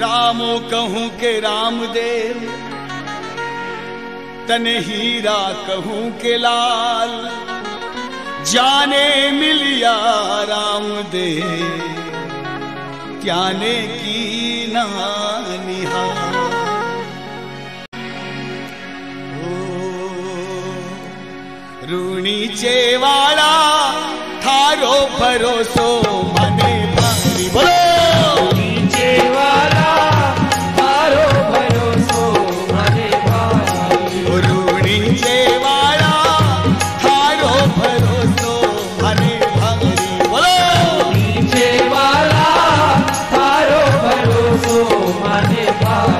रामो कहू के रामदेव तन हीरा कहू के लाल, जाने मिलिया रामदेव, त्याने की नानिहा रूणी चेवाड़ा, थारो भरोसो मने तुम्हारे पास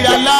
Mírala.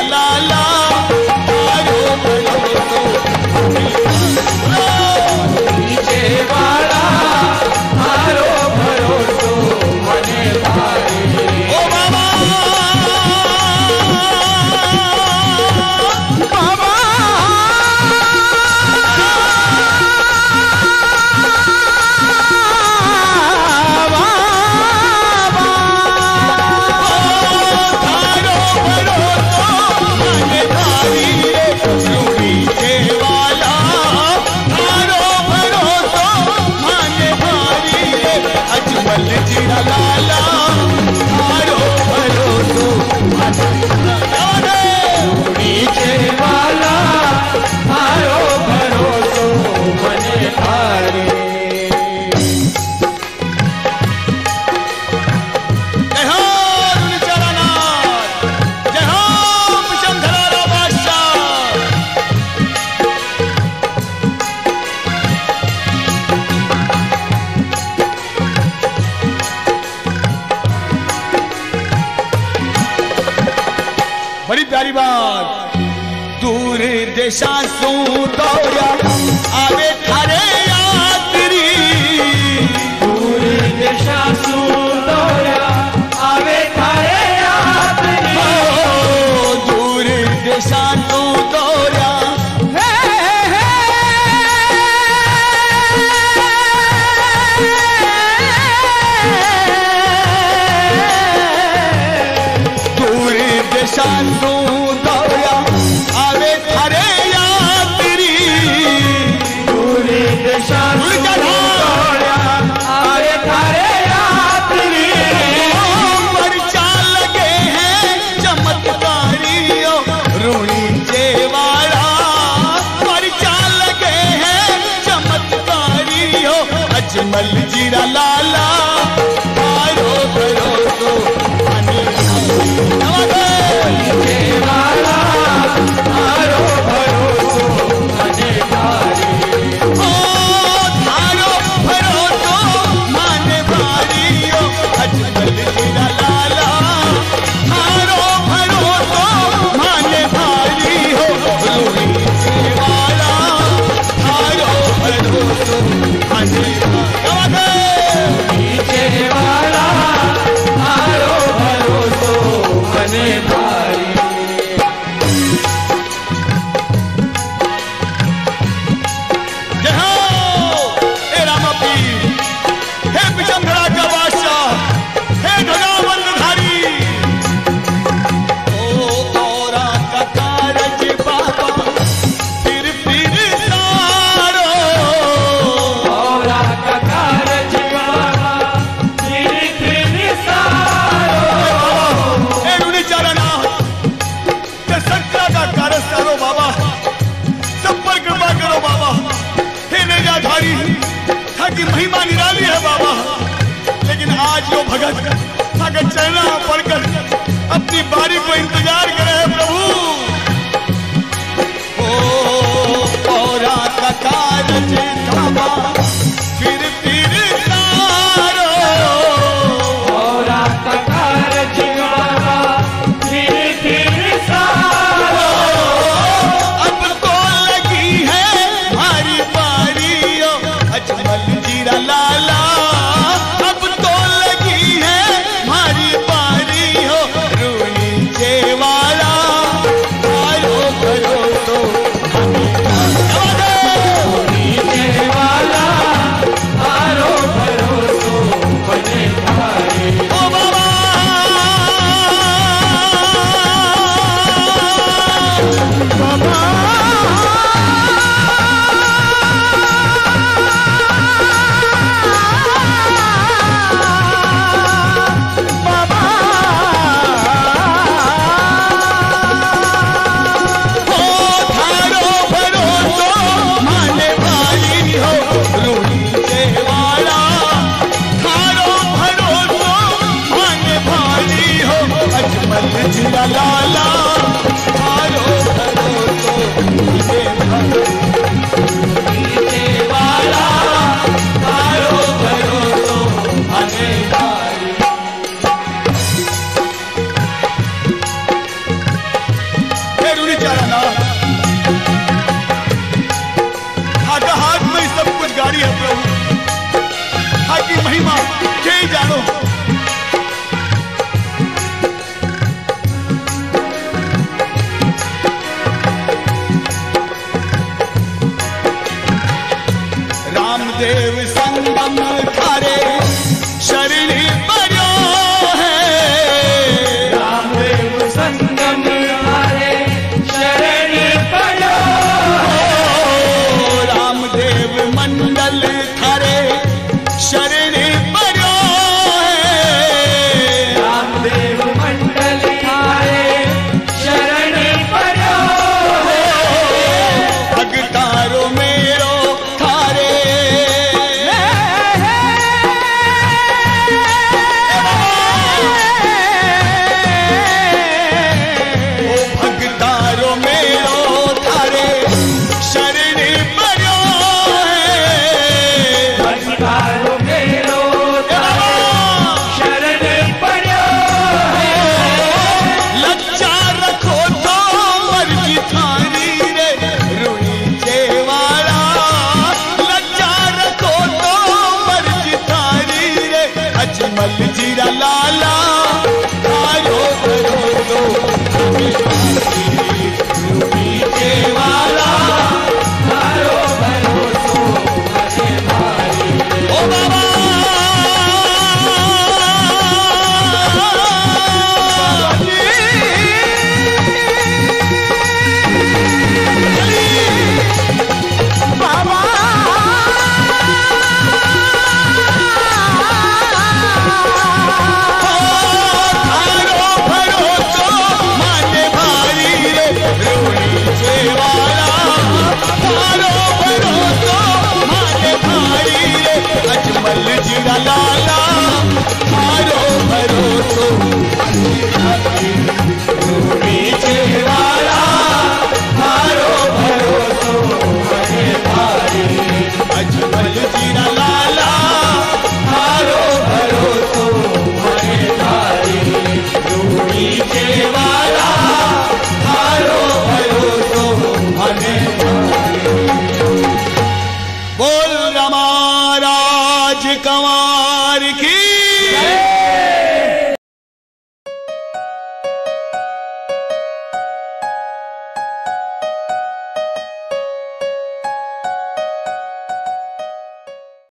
मेरे सासू दौरा। की महिमा निराली है बाबा। लेकिन आज वो भगत भगत चलना पड़कर अपनी बारी को इंतज़ार करे है प्रभु। ओ, ओ, ओ la la